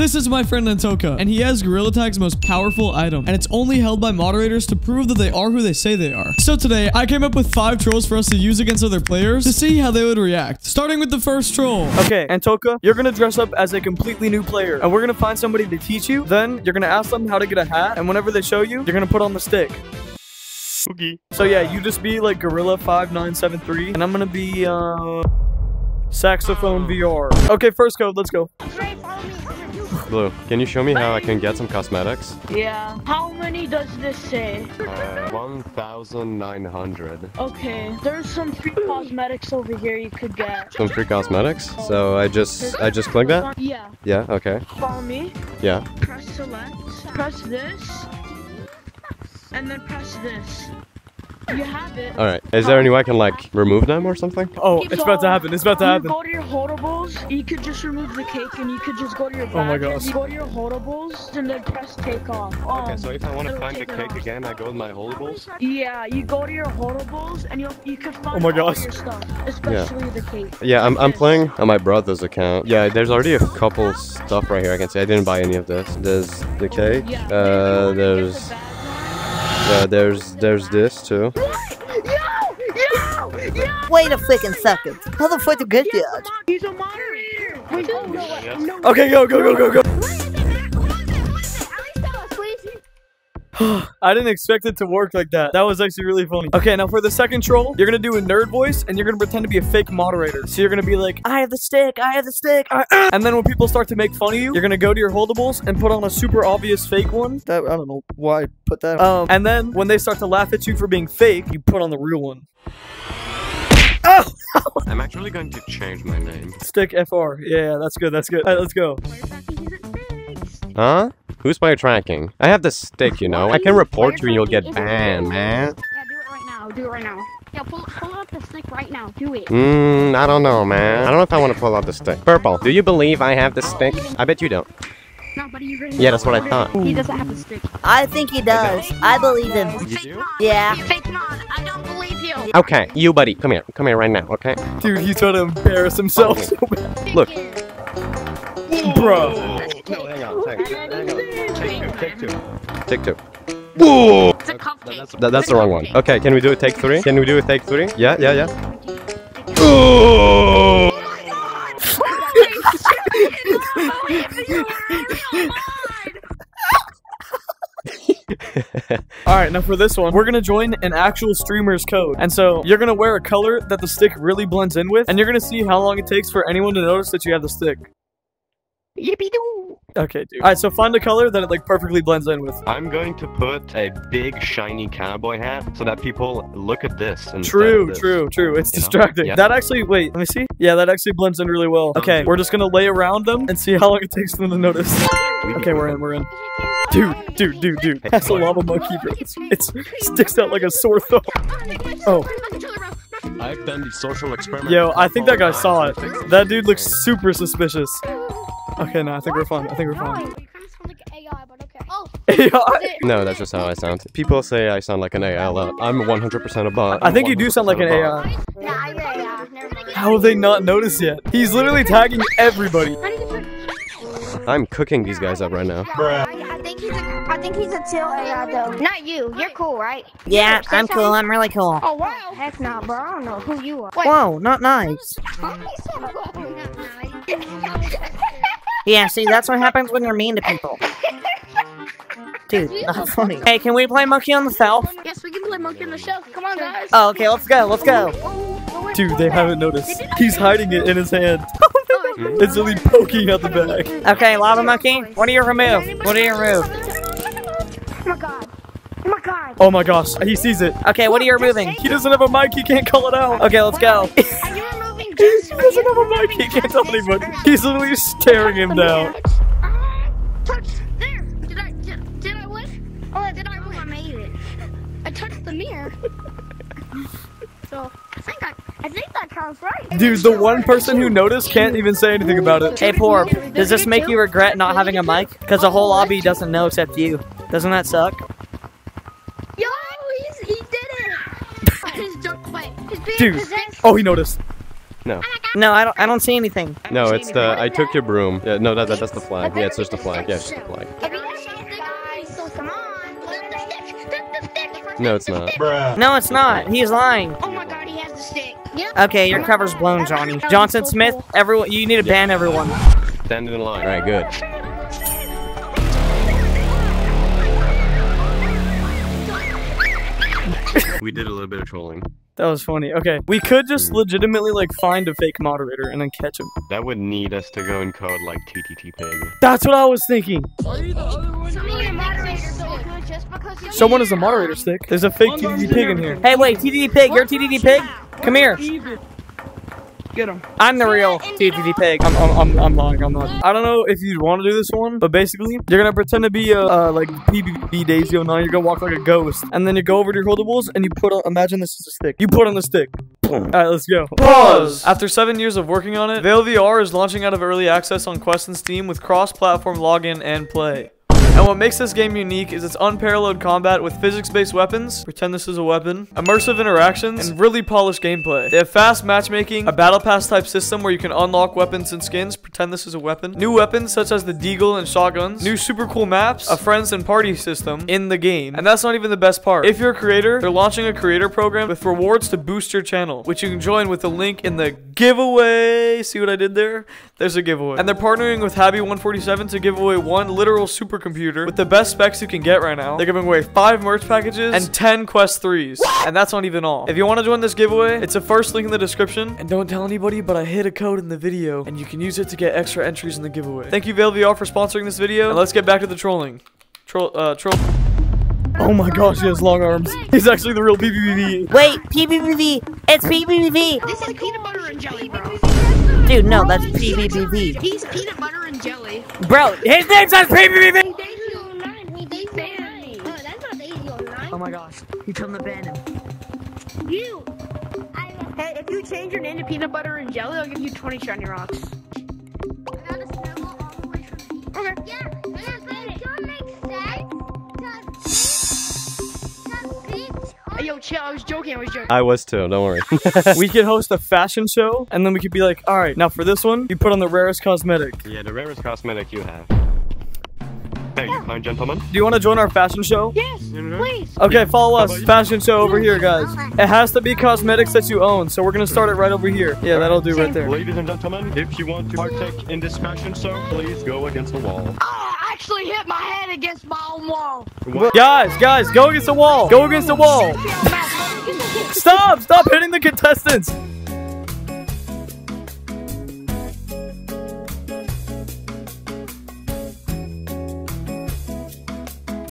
This is my friend Antoca, and he has Gorilla Tag's most powerful item, and it's only held by moderators to prove that they are who they say they are. So today, I came up with five trolls for us to use against other players to see how they would react. Starting with the first troll. Okay, Antoca, you're gonna dress up as a completely new player, and we're gonna find somebody to teach you. Then you're gonna ask them how to get a hat, and whenever they show you, you're gonna put on the stick. Okay. So yeah, you just be like Gorilla five nine seven three, and I'm gonna be uh saxophone VR. Okay, first code, let's go. Blue, can you show me how I can get some cosmetics? Yeah. How many does this say? Uh, 1,900. Okay. There's some free cosmetics over here you could get. Some free cosmetics. So I just, I just click that? Yeah. Yeah, okay. Follow me. Yeah. Press select. Press this. And then press this. You have it. Alright. Is there any way I can, like, remove them or something? Oh, it's about to happen. It's about to You happen. go to your holdables. You could just remove the cake, and you could just go to your. Oh my badges, gosh. You go to your holdables, and then press take off. Um, if I want to find the cake off. again, I go with my holdables? Yeah, you go to your holdables, and you you can find Oh my all gosh. your stuff, especially the cake. Yeah, I'm, I'm playing on my brother's account. Yeah, there's already a couple stuff right here I can see. I didn't buy any of this. There's the cake. Yeah. Uh, there's, The bad yeah, there's, there's this too. one. Yo! Yo! Yo! Wait a freaking second. How the fuck to get that? He's a moderator. Wait, oh, no, no. Okay, go, go, go, go, go. I didn't expect it to work like that. That was actually really funny. Okay, now for the second troll, you're gonna do a nerd voice and you're gonna pretend to be a fake moderator. So you're gonna be like, I have the stick, I have the stick. uh, uh," And then when people start to make fun of you, you're gonna go to your holdables and put on a super obvious fake one. That I don't know why I put that. Um, and then when they start to laugh at you for being fake, you put on the real one. Oh! I'm actually going to change my name. Stick FR. Yeah, that's good. That's good. All right, let's go. Huh? Who's player tracking? I have the stick, you know. I can report you and you'll get banned, man. Yeah, do it right now. Do it right now. Yeah, pull, pull out the stick right now. Do it. Mmm, I don't know, man. I don't know if I want to pull out the stick. Purple, do you believe I have the stick? I bet you don't. No, buddy, you ready? Yeah, that's what I thought. He doesn't have a stick. I think he does. I believe him. You do? Yeah. Fake non. I don't believe you. Okay, you buddy, come here. Come here right now, okay? Dude, he's trying to embarrass himself so bad. Look. Bro. No, hang on. Hang on. Take two. Take two. It's a cupcake. That, that's the wrong one. Okay, can we do a take three? Can we do a take three? Yeah, yeah, yeah. All right, now for this one, we're gonna join an actual streamer's code. And so you're gonna wear a color that the stick really blends in with, and you're gonna see how long it takes for anyone to notice that you have the stick. Yippee doo. Okay, dude. All right, so find a color that it like perfectly blends in with. I'm going to put a big shiny cowboy hat so that people look at this. instead True, of this. true, true. It's You distracting. Yeah. That actually, wait, let me see. Yeah, that actually blends in really well. Okay, we're just gonna lay around them and see how long it takes them to notice. Okay, we're in, we're in. Dude, dude, dude, dude. That's a lava monkey, bro. It's, it's sticks out like a sore thumb. Oh. I've done the social experiment. Yo, I think that guy saw it. That dude looks super suspicious. Okay, no, I think we're fine. I think we're fine. You kind of sound like AI, but okay. Oh, AI? No, that's just how I sound. People say I sound like an AI a lot. I'm 100% a bot. I think you do sound like an AI. nah, you're AI. How have they not noticed yet? He's literally tagging everybody. I'm cooking these guys up right now. I, I think he's a, I think he's a chill AI though. Not you. You're cool, right? Yeah, I'm cool. I'm really cool. Oh wow. Heck no, bro. I don't know who you are. Wait. Whoa, not nice. Yeah, see, that's what happens when you're mean to people. Dude, not funny. Hey, can we play Monkey on the Shelf? Yes, we can play Monkey on the Shelf. Come on, guys. Oh, okay, let's go, let's go. Dude, they haven't noticed. He's hiding it in his hand. Oh, It's only poking out the back. Okay, Lava Monkey, what do you remove? What do you remove? Oh my god. Oh my god. Oh my gosh, he sees it. Okay, what are you removing? He doesn't have a mic, he can't call it out. Okay, let's go. Are another removing He Jason? doesn't have a mic, he can't tell anybody. He's literally staring him down. Touch there. Did I did, did I win? Did I win? I made it. I touched the mirror. so I think I I think that counts right. Dude, the one person who noticed can't even say anything about it. Hey, Poor, does this make you regret not having a mic? Because the whole lobby doesn't know except you. Doesn't that suck? Yo, he's, he did it. His junk wait. He's being Dude. possessed. Oh, he noticed. No. Oh no, I don't. I don't see anything. No, it's the. I took your broom. Yeah, no, that, that that's the flag. Yeah, it's just a flag. Yeah, it's just a flag. If you have something, guys, so come on. Flip the stick. Flip the stick. No, it's not. No, it's not. He's lying. Oh my god, he has the stick. Yep. Okay, your cover's blown, Johnny. Johnson Smith, everyone, you need to ban everyone. Stand in line. All right, good. We did a little bit of trolling. That was funny. Okay, we could just legitimately like find a fake moderator and then catch him. That would need us to go and code like TTT pig. That's what I was thinking. Someone is a moderator stick. There's a fake TTT pig in here. Hey, wait, TTT Pig, you're TTT Pig? Come here. Get him. I'm the real TTT Pig. I'm, I'm, I'm, I'm lying. I'm not. I don't know if you'd want to do this one, but basically, you're gonna pretend to be a uh, like PBB Daisy 09. You're gonna walk like a ghost, and then you go over to your holdables and you put on. Imagine this is a stick. You put on the stick. All right, let's go. Pause. After seven years of working on it, Vail VR is launching out of early access on Quest and Steam with cross-platform login and play. And what makes this game unique is its unparalleled combat with physics-based weapons, pretend this is a weapon, immersive interactions, and really polished gameplay. They have fast matchmaking, a battle pass type system where you can unlock weapons and skins, pretend this is a weapon, new weapons such as the deagle and shotguns, new super cool maps, a friends and party system in the game. And that's not even the best part. If you're a creator, they're launching a creator program with rewards to boost your channel, which you can join with the link in the giveaway. See what I did there? There's a giveaway. And they're partnering with Happy147 to give away one literal supercomputer with the best specs you can get right now. They're giving away 5 merch packages and 10 Quest 3s. And that's not even all. If you want to join this giveaway, it's the first link in the description. And don't tell anybody, but I hid a code in the video, and you can use it to get extra entries in the giveaway. Thank you, Vail VR, for sponsoring this video. And let's get back to the trolling. Troll, uh, troll. Oh my gosh, he has long arms. He's actually the real BBB. Wait, PBBV. It's PBBV. This is peanut butter and jelly, bro. Dude, no, that's PBBV. He's peanut butter and jelly. Bro, his name says PBBV. Oh my gosh, he told me to ban him. You. I Hey, if you change your name to peanut butter and jelly, I'll give you 20 shiny rocks. got a snowball all the way from here. Okay. Yeah, and it don't make sense. Cause peach Hey, yo, chill. I was joking. I was joking. I was too. Don't worry. we could host a fashion show, and then we could be like, all right, now for this one, you put on the rarest cosmetic. yeah, the rarest cosmetic you have. Hey, kind gentlemen. Do you want to join our fashion show? Yes, please. Okay, follow us. Fashion show over here, guys. It has to be cosmetics that you own, so we're gonna start it right over here. Yeah, that'll do right there. Ladies and gentlemen, if you want to partake in this fashion show, please go against the wall. Oh, I actually hit my head against my own wall. Guys, guys, go against the wall. Go against the wall. Stop! Stop hitting the contestants.